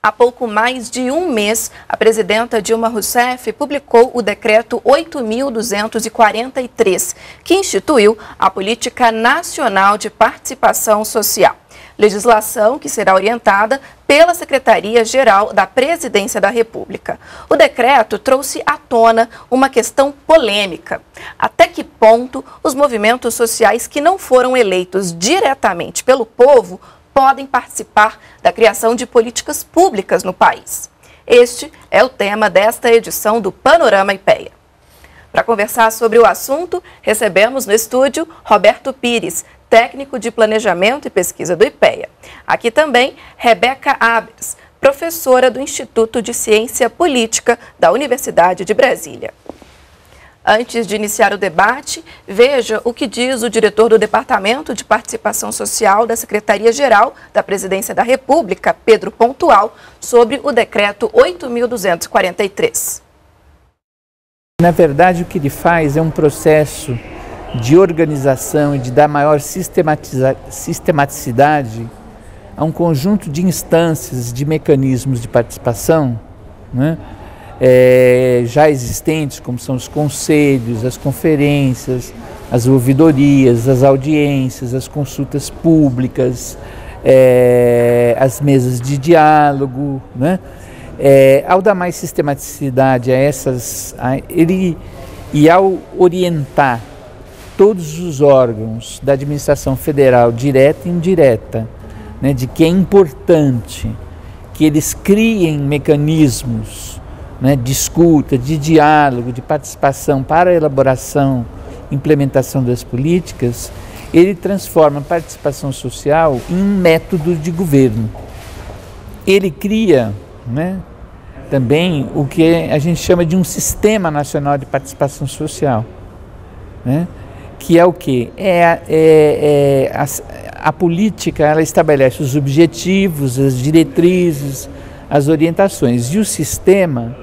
Há pouco mais de um mês, a presidenta Dilma Rousseff publicou o decreto 8.243, que instituiu a Política Nacional de Participação Social. Legislação que será orientada pela Secretaria-Geral da Presidência da República. O decreto trouxe à tona uma questão polêmica. Até que ponto os movimentos sociais que não foram eleitos diretamente pelo povo podem participar da criação de políticas públicas no país. Este é o tema desta edição do Panorama IPEA. Para conversar sobre o assunto, recebemos no estúdio Roberto Pires, técnico de planejamento e pesquisa do IPEA. Aqui também Rebeca Abes, professora do Instituto de Ciência Política da Universidade de Brasília. Antes de iniciar o debate, veja o que diz o diretor do Departamento de Participação Social da Secretaria-Geral da Presidência da República, Pedro Pontual, sobre o decreto 8.243. Na verdade, o que ele faz é um processo de organização e de dar maior sistematicidade a um conjunto de instâncias, de mecanismos de participação, né? É, já existentes, como são os conselhos, as conferências, as ouvidorias, as audiências, as consultas públicas, é, as mesas de diálogo, né? É, ao dar mais sistematicidade a essas, a, ele e ao orientar todos os órgãos da administração federal, direta e indireta, né, de que é importante que eles criem mecanismos né, de escuta, de diálogo, de participação para a elaboração implementação das políticas, ele transforma a participação social em um método de governo. Ele cria né, também o que a gente chama de um sistema nacional de participação social. Né, que é o que? É, é, é a, a política ela estabelece os objetivos, as diretrizes, as orientações. E o sistema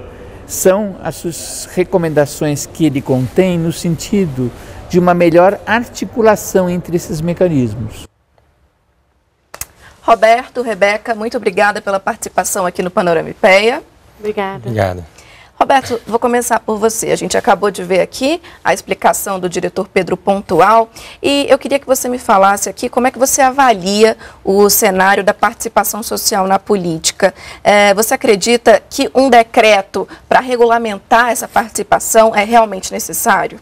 são as recomendações que ele contém no sentido de uma melhor articulação entre esses mecanismos. Roberto, Rebeca, muito obrigada pela participação aqui no Panorama IPEA. Obrigada. Obrigada. Roberto, vou começar por você. A gente acabou de ver aqui a explicação do diretor Pedro Pontual e eu queria que você me falasse aqui como é que você avalia o cenário da participação social na política. É, você acredita que um decreto para regulamentar essa participação é realmente necessário?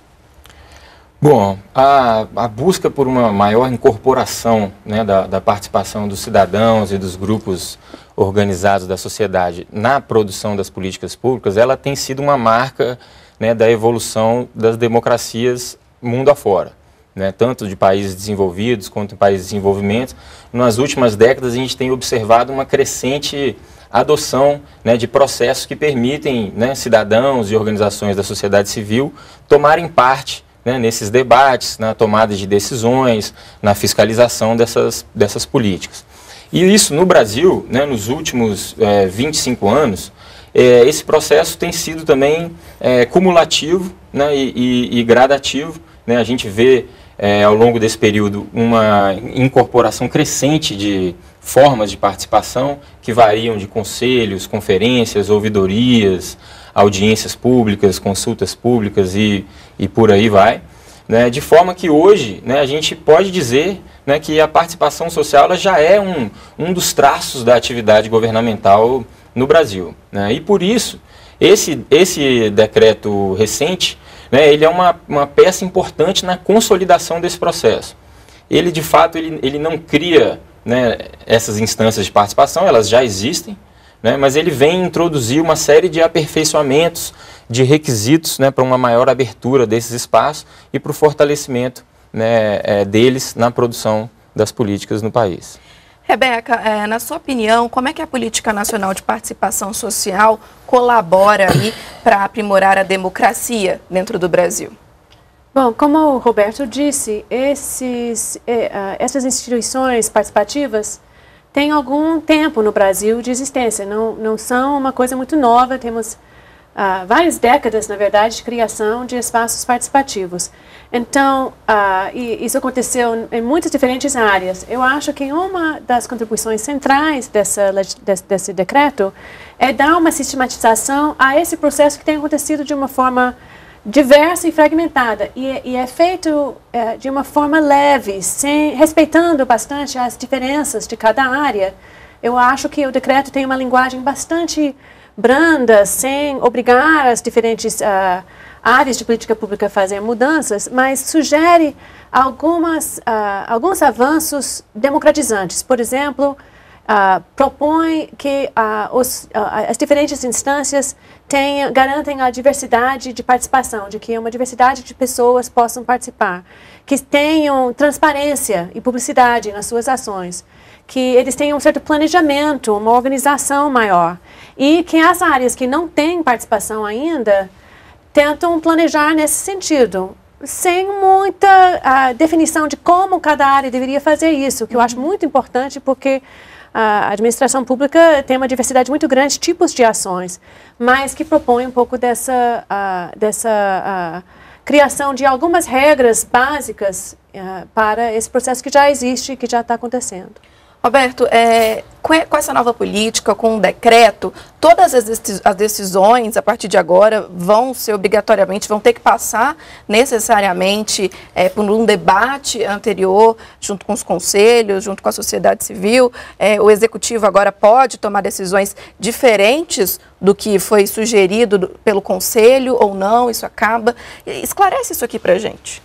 Bom, a, a, busca por uma maior incorporação né, da, da, participação dos cidadãos e dos grupos organizados da sociedade na produção das políticas públicas, ela tem sido uma marca né, da evolução das democracias mundo afora. Né, tanto de países desenvolvidos quanto em países de desenvolvimento. Nas últimas décadas, a gente tem observado uma crescente adoção né, de processos que permitem né, cidadãos e organizações da sociedade civil tomarem parte né, nesses debates, na tomada de decisões, na fiscalização dessas, dessas políticas. E isso no Brasil, né, nos últimos é, 25 anos, é, esse processo tem sido também é, cumulativo né, e, e, e, gradativo. Né, a gente vê é, ao longo desse período uma incorporação crescente de formas de participação que variam de conselhos, conferências, ouvidorias, audiências públicas, consultas públicas e, e por aí vai. Né, de forma que hoje né, a gente pode dizer né, que a participação social já é um, um dos traços da atividade governamental no Brasil. Né, e por isso, esse, esse decreto recente, né, ele é uma, uma peça importante na consolidação desse processo. Ele, de fato, ele, ele não cria né, essas instâncias de participação, elas já existem, né, mas ele vem introduzir uma série de aperfeiçoamentos, de requisitos né, para uma maior abertura desses espaços e para o fortalecimento né, é, deles na produção das políticas no país. Rebeca, é, na sua opinião, como é que a Política Nacional de Participação Social colabora para aprimorar a democracia dentro do Brasil? Bom, como o Roberto disse, esses, eh, essas instituições participativas tem algum tempo no Brasil de existência, não, não são uma coisa muito nova, temos várias décadas, na verdade, de criação de espaços participativos. Então, isso aconteceu em muitas diferentes áreas. Eu acho que uma das contribuições centrais dessa, desse, desse decreto é dar uma sistematização a esse processo que tem acontecido de uma forma diversa e fragmentada e, e é feito é, de uma forma leve, sem, respeitando bastante as diferenças de cada área. Eu acho que o decreto tem uma linguagem bastante branda, sem obrigar as diferentes uh, áreas de política pública a fazer mudanças, mas sugere algumas, uh, alguns avanços democratizantes. Por exemplo, uh, propõe que os, as diferentes instâncias tenham, garantem a diversidade de participação, de que uma diversidade de pessoas possam participar, que tenham transparência e publicidade nas suas ações que eles tenham um certo planejamento, uma organização maior. E que as áreas que não têm participação ainda tentam planejar nesse sentido, sem muita uh, definição de como cada área deveria fazer isso, que eu acho muito importante porque a administração pública tem uma diversidade muito grande de tipos de ações, mas que propõe um pouco dessa, uh, dessa uh, criação de algumas regras básicas para esse processo que já existe que já está acontecendo. Roberto, é, com essa nova política, com o decreto, todas as decisões a partir de agora vão ser obrigatoriamente, vão ter que passar necessariamente é, por um debate anterior, junto com os conselhos, junto com a sociedade civil. É, o executivo agora pode tomar decisões diferentes do que foi sugerido pelo conselho ou não, isso acaba. Esclarece isso aqui para a gente.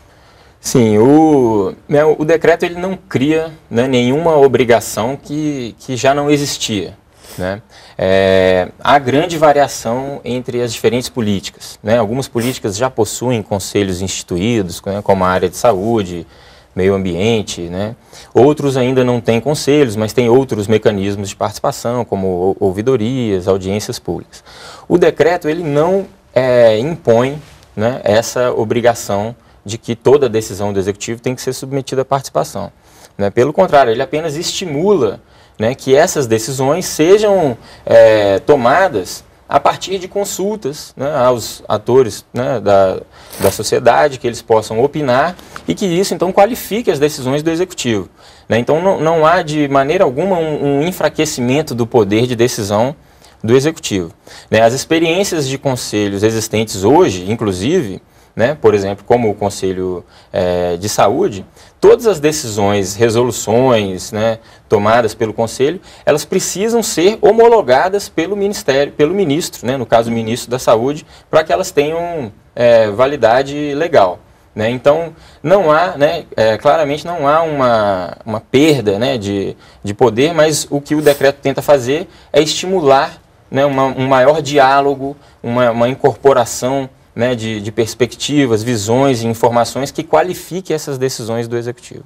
Sim, o, né, o decreto ele não cria né, nenhuma obrigação que, que já não existia. Né? É, há grande variação entre as diferentes políticas. Né? Algumas políticas já possuem conselhos instituídos, né, como a área de saúde, meio ambiente. Né? Outros ainda não têm conselhos, mas têm outros mecanismos de participação, como ouvidorias, audiências públicas. O decreto ele não é, impõe né, essa obrigação de que toda decisão do executivo tem que ser submetida à participação. Né? Pelo contrário, ele apenas estimula né, que essas decisões sejam é, tomadas a partir de consultas né, aos atores né, da, da sociedade, que eles possam opinar e que isso então qualifique as decisões do executivo. Né? Então não, não há de maneira alguma um, um enfraquecimento do poder de decisão do executivo. Né? As experiências de conselhos existentes hoje, inclusive, né, por exemplo, como o Conselho é, de Saúde, todas as decisões, resoluções né, tomadas pelo Conselho, elas precisam ser homologadas pelo Ministério, pelo ministro, né, no caso o ministro da Saúde, para que elas tenham é, validade legal. Né? Então, não há, né, é, claramente não há uma, uma perda né, de, de poder, mas o que o decreto tenta fazer é estimular né, uma, um maior diálogo, uma, uma incorporação né, de, de perspectivas, visões e informações que qualifiquem essas decisões do Executivo.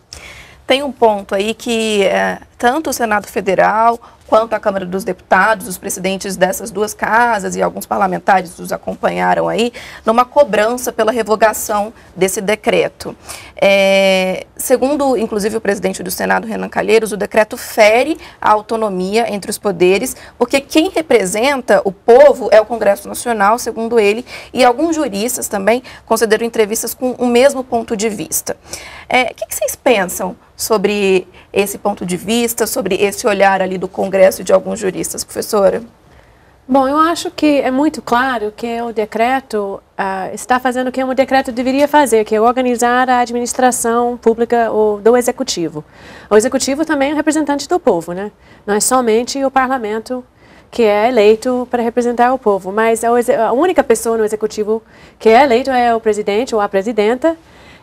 Tem um ponto aí que é, tanto o Senado Federal quanto a Câmara dos Deputados, os presidentes dessas duas casas e alguns parlamentares os acompanharam aí, numa cobrança pela revogação desse decreto. É, segundo, inclusive, o presidente do Senado, Renan Calheiros, o decreto fere a autonomia entre os poderes, porque quem representa o povo é o Congresso Nacional, segundo ele, e alguns juristas também consideram entrevistas com o mesmo ponto de vista. É, o que, que vocês pensam sobre esse ponto de vista, sobre esse olhar ali do Congresso e de alguns juristas, professora? Bom, eu acho que é muito claro que o decreto uh, está fazendo o que um decreto deveria fazer, que é organizar a administração pública ou do executivo. O executivo também é representante do povo, né? Não é somente o parlamento que é eleito para representar o povo, mas a única pessoa no executivo que é eleito é o presidente ou a presidenta,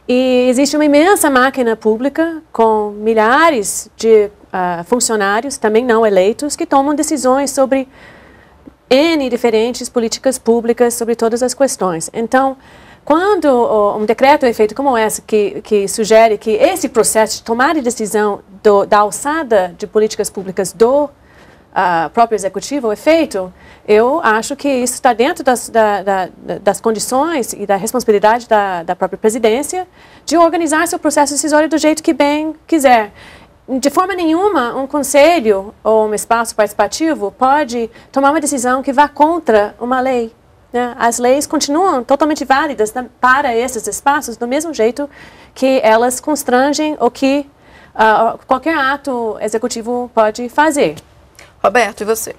e existe uma imensa máquina pública com milhares de uh, funcionários, também não eleitos, que tomam decisões sobre N diferentes políticas públicas, sobre todas as questões. Então, quando um decreto é feito como esse, que, que sugere que esse processo de tomar de decisão do, da alçada de políticas públicas do uh, próprio executivo é feito, eu acho que isso está dentro das, da, da, das condições e da responsabilidade da, da própria presidência de organizar seu processo decisório do jeito que bem quiser. De forma nenhuma, um conselho ou um espaço participativo pode tomar uma decisão que vá contra uma lei Né? As leis continuam totalmente válidas para esses espaços, do mesmo jeito que elas constrangem o que uh, qualquer ato executivo pode fazer. Roberto, e você?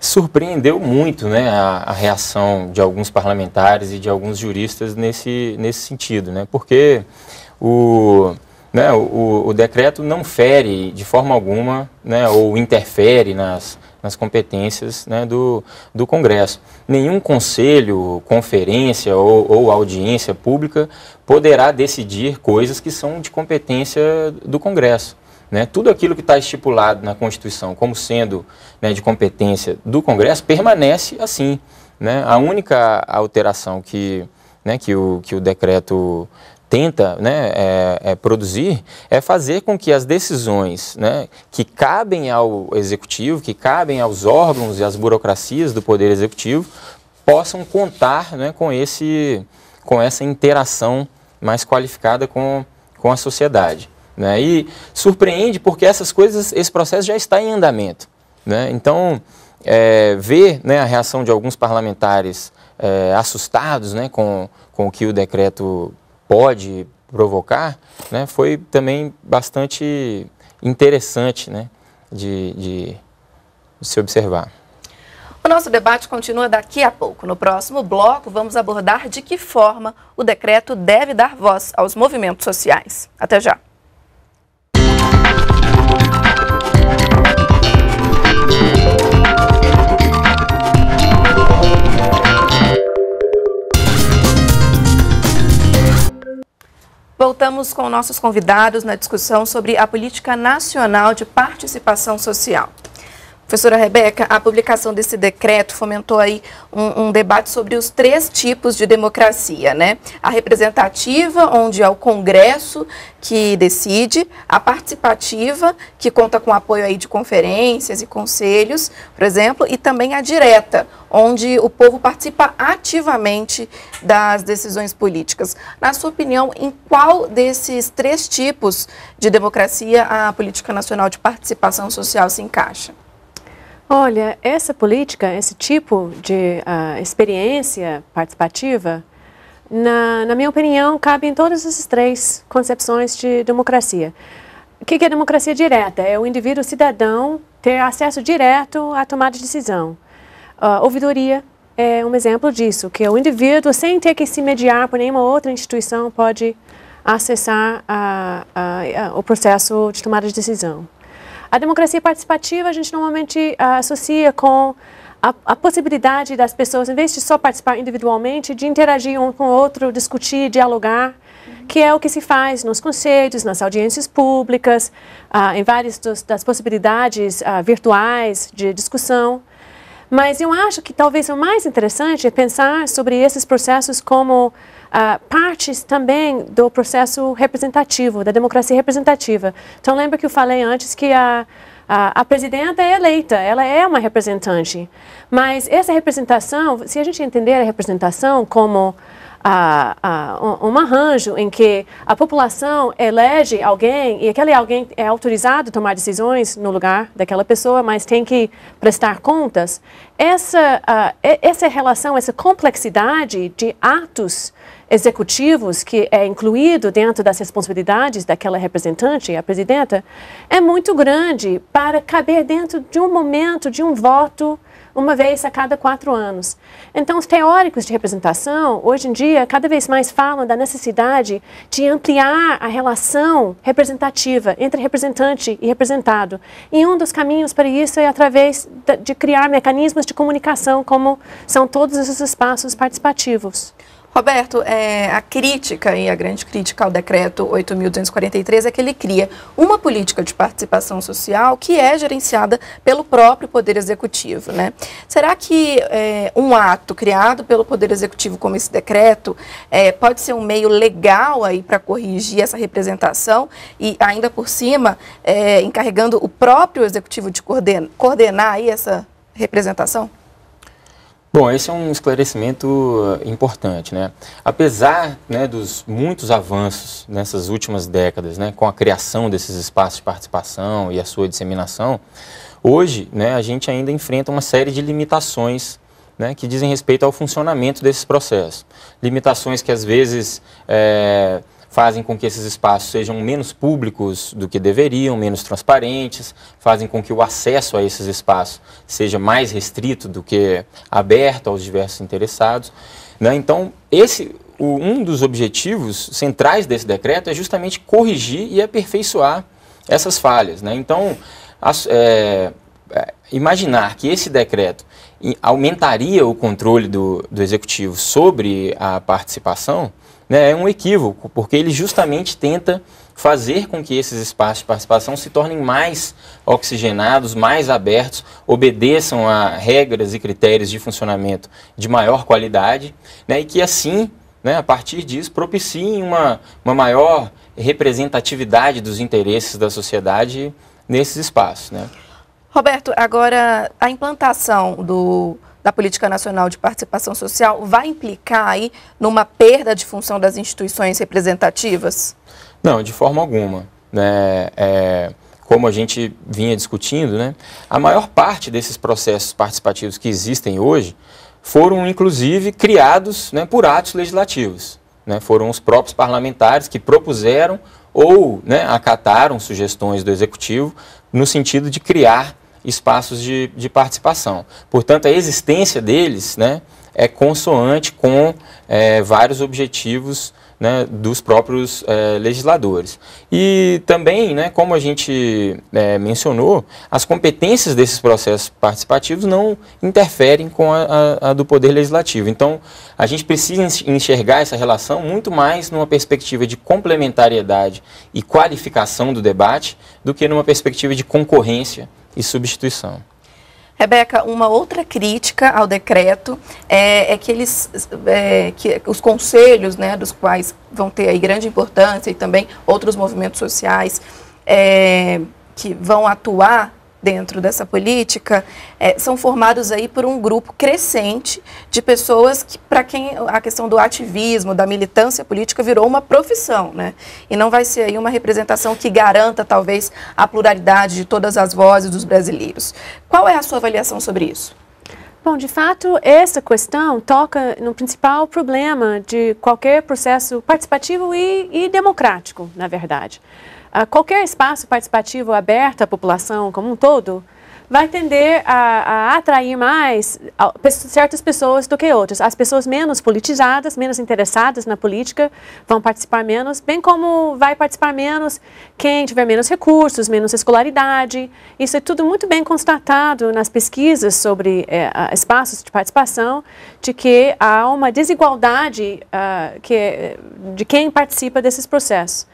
Surpreendeu muito né, a, a, reação de alguns parlamentares e de alguns juristas nesse, nesse sentido, né, porque o, né, o, o decreto não fere de forma alguma né, ou interfere nas, nas competências né, do, do Congresso. Nenhum conselho, conferência ou, ou, audiência pública poderá decidir coisas que são de competência do Congresso. Né? Tudo aquilo que está estipulado na Constituição como sendo né, de competência do Congresso permanece assim. Né? A única alteração que, né, que, o, que o decreto tenta né, é, é, produzir é fazer com que as decisões né, que cabem ao executivo, que cabem aos órgãos e às burocracias do poder executivo, possam contar né, com, esse, com essa interação mais qualificada com, com a sociedade. Né? E surpreende porque essas coisas, esse processo já está em andamento. Né? Então, é, ver né, a reação de alguns parlamentares é, assustados né, com, com o que o decreto pode provocar, né, foi também bastante interessante né, de, de, de se observar. O nosso debate continua daqui a pouco. No próximo bloco, vamos abordar de que forma o decreto deve dar voz aos movimentos sociais. Até já. Voltamos com nossos convidados na discussão sobre a política nacional de participação social. Professora Rebeca, a publicação desse decreto fomentou aí um, um, debate sobre os três tipos de democracia, né? A representativa, onde é o Congresso que decide, a participativa, que conta com apoio aí de conferências e conselhos, por exemplo, e também a direta, onde o povo participa ativamente das decisões políticas. Na sua opinião, em qual desses três tipos de democracia a política nacional de participação social se encaixa? Olha, essa política, esse tipo de uh, experiência participativa, na, na, minha opinião, cabe em todas essas três concepções de democracia. O que é democracia direta? É o indivíduo cidadão ter acesso direto à tomada de decisão. Uh, ouvidoria é um exemplo disso, que o indivíduo, sem ter que se mediar por nenhuma outra instituição, pode acessar a, a, a, o processo de tomada de decisão. A democracia participativa a gente normalmente uh, associa com a, a, possibilidade das pessoas, em vez de só participar individualmente, de interagir um com o outro, discutir, dialogar, que é o que se faz nos conselhos, nas audiências públicas, uh, em várias dos, das possibilidades uh, virtuais de discussão. Mas eu acho que talvez o mais interessante é pensar sobre esses processos como uh, partes também do processo representativo, da democracia representativa. Então, lembra que eu falei antes que a, a, a, presidenta é eleita, ela é uma representante. Mas essa representação, se a gente entender a representação como a, a, um, arranjo em que a população elege alguém e aquele alguém é autorizado a tomar decisões no lugar daquela pessoa, mas tem que prestar contas. Essa, uh, essa relação, essa complexidade de atos executivos que é incluído dentro das responsabilidades daquela representante, a presidenta, é muito grande para caber dentro de um momento, de um voto uma vez a cada quatro anos. Então, os teóricos de representação, hoje em dia, cada vez mais falam da necessidade de ampliar a relação representativa entre representante e representado. E um dos caminhos para isso é através de criar mecanismos de comunicação, como são todos esses espaços participativos. Roberto, é, a crítica e a grande crítica ao decreto 8.243 é que ele cria uma política de participação social que é gerenciada pelo próprio Poder Executivo. Né? Será que é, um ato criado pelo Poder Executivo como esse decreto é, pode ser um meio legal aí para corrigir essa representação e ainda por cima é, encarregando o próprio Executivo de coordenar, coordenar aí essa representação? Bom, esse é um esclarecimento importante, né? Apesar né, dos muitos avanços nessas últimas décadas, né, com a criação desses espaços de participação e a sua disseminação, hoje né, a gente ainda enfrenta uma série de limitações né, que dizem respeito ao funcionamento desses processos. Limitações que às vezes é, fazem com que esses espaços sejam menos públicos do que deveriam, menos transparentes, fazem com que o acesso a esses espaços seja mais restrito do que aberto aos diversos interessados. Né? Então, esse, o, um dos objetivos centrais desse decreto é justamente corrigir e aperfeiçoar essas falhas. Né? Então, as, é, é, imaginar que esse decreto aumentaria o controle do, do executivo sobre a participação né, é um equívoco, porque ele justamente tenta fazer com que esses espaços de participação se tornem mais oxigenados, mais abertos, obedeçam a regras e critérios de funcionamento de maior qualidade, né, e que assim, né, a partir disso, propiciem uma, uma maior representatividade dos interesses da sociedade nesses espaços. Né. Roberto, agora a implantação do, da Política Nacional de Participação Social vai implicar aí numa perda de função das instituições representativas? Não, de forma alguma. Né? É, como a gente vinha discutindo, né? a maior parte desses processos participativos que existem hoje foram, inclusive, criados né, por atos legislativos. Né? Foram os próprios parlamentares que propuseram ou né, acataram sugestões do Executivo no sentido de criar espaços de, de participação. Portanto, a existência deles né, é consoante com é, vários objetivos né, dos próprios é, legisladores. E também, né, como a gente é, mencionou, as competências desses processos participativos não interferem com a, a, a, do Poder Legislativo. Então, a gente precisa enxergar essa relação muito mais numa perspectiva de complementariedade e qualificação do debate do que numa perspectiva de concorrência e substituição. Rebeca, uma outra crítica ao decreto é, é que, eles, é, que os conselhos, né, dos quais vão ter aí grande importância e também outros movimentos sociais é, que vão atuar dentro dessa política é, são formados aí por um grupo crescente de pessoas que para quem a questão do ativismo, da militância política virou uma profissão, né? E não vai ser aí uma representação que garanta talvez a pluralidade de todas as vozes dos brasileiros. Qual é a sua avaliação sobre isso? Bom, de fato, essa questão toca no principal problema de qualquer processo participativo e, e democrático, na verdade. Qualquer espaço participativo aberto à população como um todo vai tender a, a atrair mais certas pessoas do que outras. As pessoas menos politizadas, menos interessadas na política, vão participar menos, bem como vai participar menos quem tiver menos recursos, menos escolaridade. Isso é tudo muito bem constatado nas pesquisas sobre é, espaços de participação, de que há uma desigualdade uh, que, de quem participa desses processos.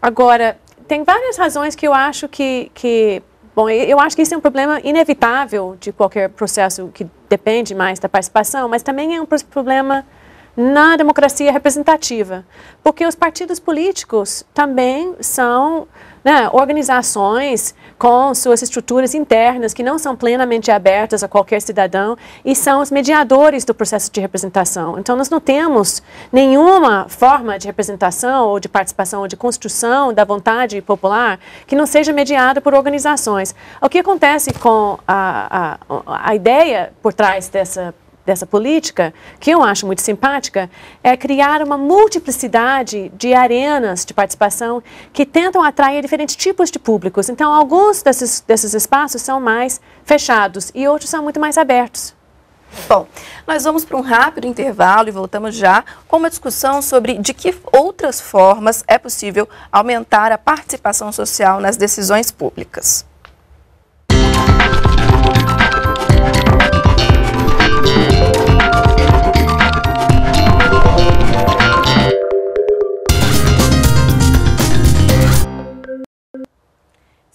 Agora, tem várias razões que eu acho que, que Bom, eu acho que isso é um problema inevitável de qualquer processo que depende mais da participação, mas também é um problema na democracia representativa, porque os partidos políticos também são né, organizações com suas estruturas internas que não são plenamente abertas a qualquer cidadão e são os mediadores do processo de representação. Então, nós não temos nenhuma forma de representação ou de participação ou de construção da vontade popular que não seja mediada por organizações. O que acontece com a, a, a ideia por trás dessa dessa política, que eu acho muito simpática, é criar uma multiplicidade de arenas de participação que tentam atrair diferentes tipos de públicos. Então, alguns desses, desses espaços são mais fechados e outros são muito mais abertos. Bom, nós vamos para um rápido intervalo e voltamos já com uma discussão sobre de que outras formas é possível aumentar a participação social nas decisões públicas.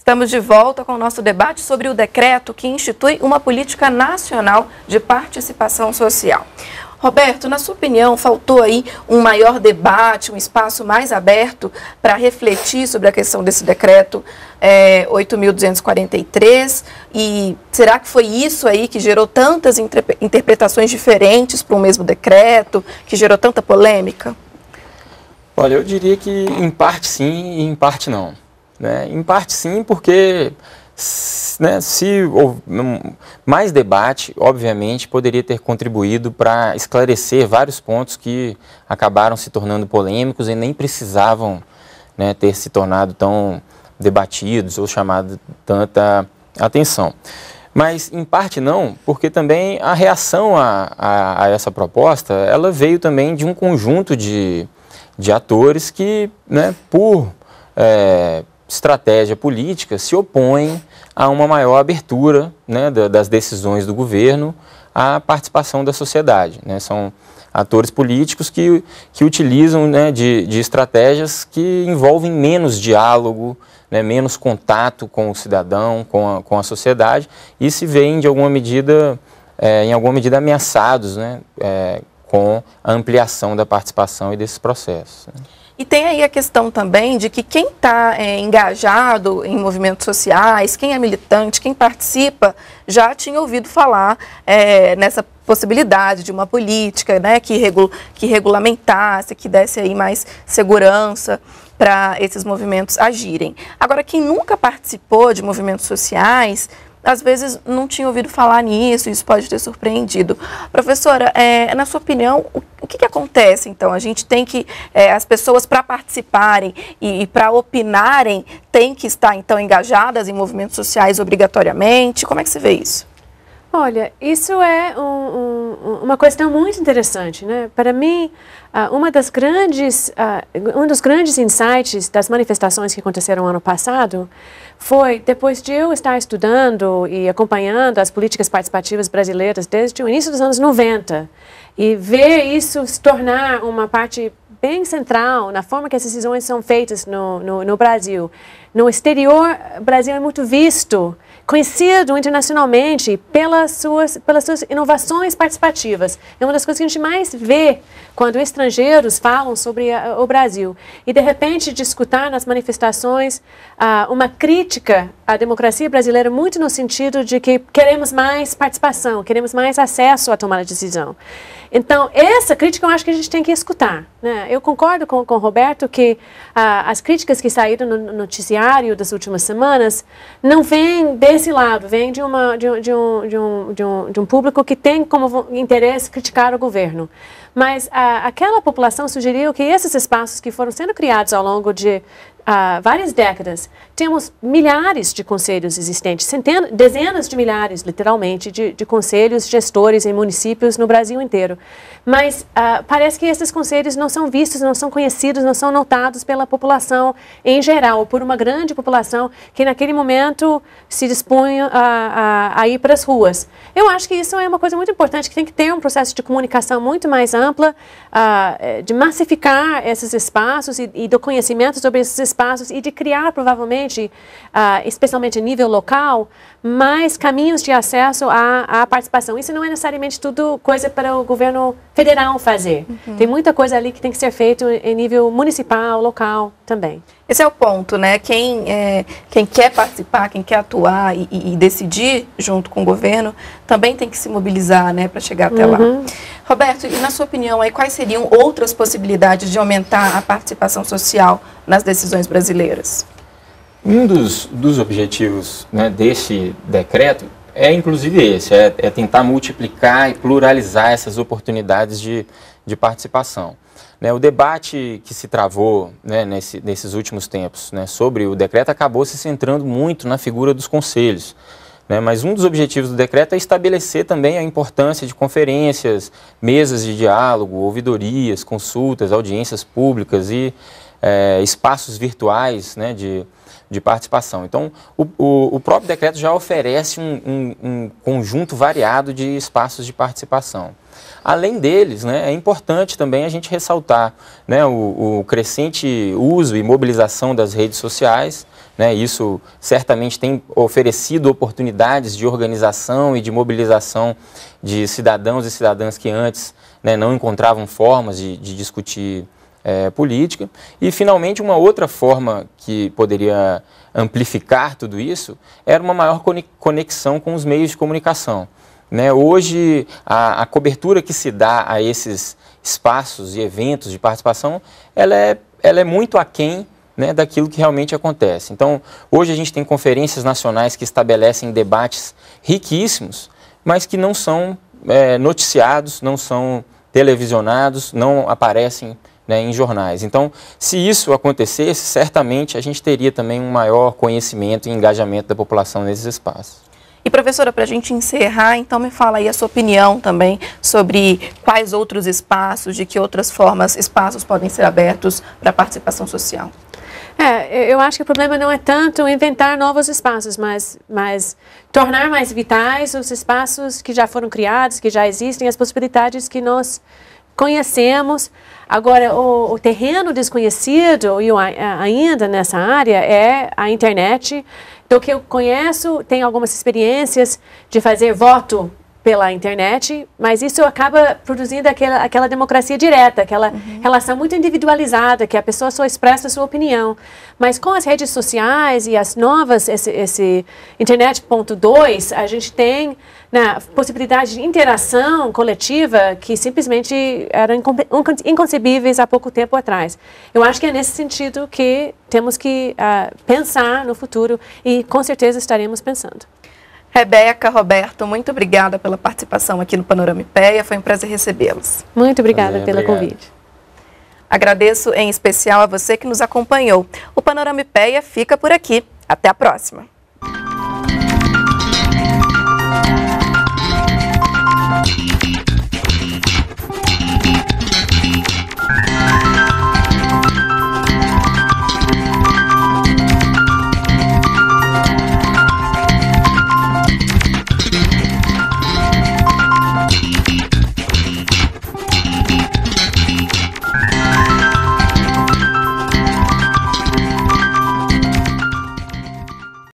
Estamos de volta com o nosso debate sobre o decreto que institui uma política nacional de participação social. Roberto, na sua opinião, faltou aí um maior debate, um espaço mais aberto para refletir sobre a questão desse decreto é, 8.243? E será que foi isso aí que gerou tantas interpretações diferentes para o mesmo decreto, que gerou tanta polêmica? Olha, eu diria que em parte sim e em parte não. Né? Em parte sim, porque né, se mais debate, obviamente, poderia ter contribuído para esclarecer vários pontos que acabaram se tornando polêmicos e nem precisavam né, ter se tornado tão debatidos ou chamado tanta atenção. Mas, em parte, não, porque também a reação a, a, a essa proposta, ela veio também de um conjunto de, de atores que, né, por é, estratégia política, se opõem a uma maior abertura né, das decisões do governo à participação da sociedade. Né? São atores políticos que, que utilizam né, de, de estratégias que envolvem menos diálogo, né, menos contato com o cidadão, com a, com a sociedade, e se veem, de alguma medida, é, em alguma medida ameaçados né, é, com a ampliação da participação e desses processos. Né. E tem aí a questão também de que quem está é, engajado em movimentos sociais, quem é militante, quem participa, já tinha ouvido falar é, nessa possibilidade de uma política né, que, que regulamentasse, que desse aí mais segurança para esses movimentos agirem. Agora, quem nunca participou de movimentos sociais às vezes não tinha ouvido falar nisso, isso pode ter surpreendido. Professora, é, na sua opinião, o, o que, que, acontece então? A gente tem que, é, as pessoas para participarem e, e para opinarem, têm que estar então engajadas em movimentos sociais obrigatoriamente? Como é que você vê isso? Olha, isso é um, um, uma questão muito interessante, né? Para mim, uh, uma das grandes, uh, um dos grandes insights das manifestações que aconteceram ano passado foi depois de eu estar estudando e acompanhando as políticas participativas brasileiras desde o início dos anos 90 e ver isso se tornar uma parte bem central na forma que as decisões são feitas no, no, no Brasil. No exterior, o Brasil é muito visto conhecido internacionalmente pelas suas, pelas suas inovações participativas. É uma das coisas que a gente mais vê quando estrangeiros falam sobre a, o Brasil. E, de repente, de escutar nas manifestações uh, uma crítica à democracia brasileira, muito no sentido de que queremos mais participação, queremos mais acesso à tomada de decisão. Então, essa crítica eu acho que a gente tem que escutar. Né? Eu concordo com, com o Roberto que ah, as críticas que saíram no noticiário das últimas semanas não vêm desse lado, vêm de, uma, de, de, um, de, um, de, um, de um público que tem como interesse criticar o governo. Mas ah, aquela população sugeriu que esses espaços que foram sendo criados ao longo de há várias décadas, temos milhares de conselhos existentes, centenas, dezenas de milhares, literalmente, de, de conselhos gestores em municípios no Brasil inteiro. Mas uh, parece que esses conselhos não são vistos, não são conhecidos, não são notados pela população em geral, por uma grande população que naquele momento se dispunha a, a, a ir para as ruas. Eu acho que isso é uma coisa muito importante, que tem que ter um processo de comunicação muito mais ampla, uh, de massificar esses espaços e, e do conhecimento sobre esses espaços e de criar, provavelmente, uh, especialmente a nível local, mais caminhos de acesso à, à, participação. Isso não é necessariamente tudo coisa para o governo federal fazer. Uhum. Tem muita coisa ali que tem que ser feito em nível municipal, local também. Esse é o ponto, né? Quem, é, quem quer participar, quem quer atuar e, e, decidir junto com o governo, também tem que se mobilizar, né, para chegar até uhum. lá. Roberto, e na sua opinião, aí, quais seriam outras possibilidades de aumentar a participação social nas decisões brasileiras? Um dos, dos objetivos né, desse decreto é inclusive esse, é, é tentar multiplicar e pluralizar essas oportunidades de, de participação. Né, o debate que se travou né, nesse, nesses últimos tempos né, sobre o decreto acabou se centrando muito na figura dos conselhos. Né, mas um dos objetivos do decreto é estabelecer também a importância de conferências, mesas de diálogo, ouvidorias, consultas, audiências públicas e é, espaços virtuais né, de, de participação. Então, o, o, o, próprio decreto já oferece um, um, um conjunto variado de espaços de participação. Além deles, né, é importante também a gente ressaltar né, o, o crescente uso e mobilização das redes sociais. Né, isso certamente tem oferecido oportunidades de organização e de mobilização de cidadãos e cidadãs que antes né, não encontravam formas de, de discutir é, política. E, finalmente, uma outra forma que poderia amplificar tudo isso era uma maior conexão com os meios de comunicação. Né? Hoje, a, a, cobertura que se dá a esses espaços e eventos de participação, ela é, ela é muito aquém né, daquilo que realmente acontece. Então, hoje a gente tem conferências nacionais que estabelecem debates riquíssimos, mas que não são é, noticiados, não são televisionados, não aparecem né, em jornais. Então, se isso acontecesse, certamente a gente teria também um maior conhecimento e engajamento da população nesses espaços. E professora, para a gente encerrar, então me fala aí a sua opinião também sobre quais outros espaços, de que outras formas espaços podem ser abertos para a participação social. É, eu acho que o problema não é tanto inventar novos espaços, mas, mas tornar mais vitais os espaços que já foram criados, que já existem, as possibilidades que nós conhecemos. Agora, o, o terreno desconhecido e ainda nessa área é a internet. Do que eu conheço, tem algumas experiências de fazer voto pela internet, mas isso acaba produzindo aquela, aquela democracia direta, aquela uhum. relação muito individualizada, que a pessoa só expressa a sua opinião. Mas com as redes sociais e as novas, esse, esse Internet.2, a gente tem na possibilidade de interação coletiva que simplesmente eram inconcebíveis há pouco tempo atrás. Eu acho que é nesse sentido que temos que uh, pensar no futuro e com certeza estaremos pensando. Rebeca, Roberto, muito obrigada pela participação aqui no Panorama IPEA. Foi um prazer recebê-los. Muito obrigada pelo obrigado. convite. Agradeço em especial a você que nos acompanhou. O Panorama IPEA fica por aqui. Até a próxima.